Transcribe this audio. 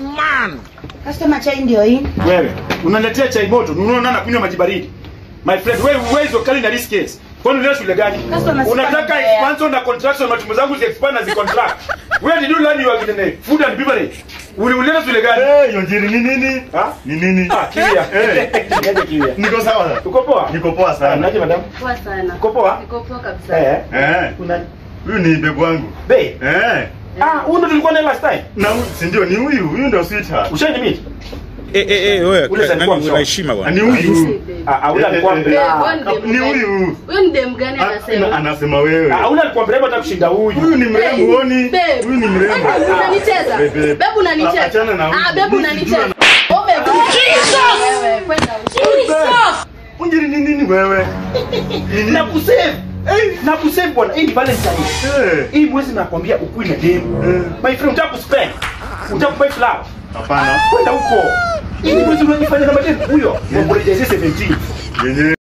man. Customer chai ndio hii. Wewe unaniletea chai moto, unaona na kunywa maji baridi. My friend, wewe uwezo kali na risk case. Kwani leo shule gani? Unataka expansion na contraction matumbo zangu zi expand na zi contract. Where did you learn your nene? Food and beverage. Uli ulienda shule gani? Eh, Yonjiri ni nini? Ha? Ni nini? Ah, kilia. Eh. Niaje kilia. Niko sawa. Uko poa? Niko poa Ah, sana. Naje madam? Poa sana. Uko poa? Niko poa kabisa. Eh. Eh, Una huyu ni bebu wangu. Be. Eh. Ah, huyu ndo tulikuwa naye last time. Na si ndio ni huyu, huyu ndo sweetheart. Ushani meet? Eh eh eh wewe una heshima Ah, bwana. Ni huyu. Ah, ah, ule Eh, alikuwa eh, mbele. eh. Ah, Wewe ni huyu. Huyu. Ni dem gani Ah, anasema? Anasema wewe. Ah, ule alikuwa mrembo hata kushinda huyu. Huyu ni mrembo uoni? Huyu ni mrembo. Eh, Unanicheza? Babe unanicheza? Ah, achana na huyu. Ah, bebu unanicheza. sijui Jesus! Wewe, kwenda Jesus! Unjiri ni nini wewe? Ni Na kusave. Eh, na kusave bwana. Hii ni Valentine. Eh. Hii mwezi nakwambia ukui na demu. Eh. My friend, unataka kuspend. Unataka kubuy flower. Hapana. Kwenda huko. Hii mwezi unajifanya na mademu huyo. Mwambie 17. Yenyewe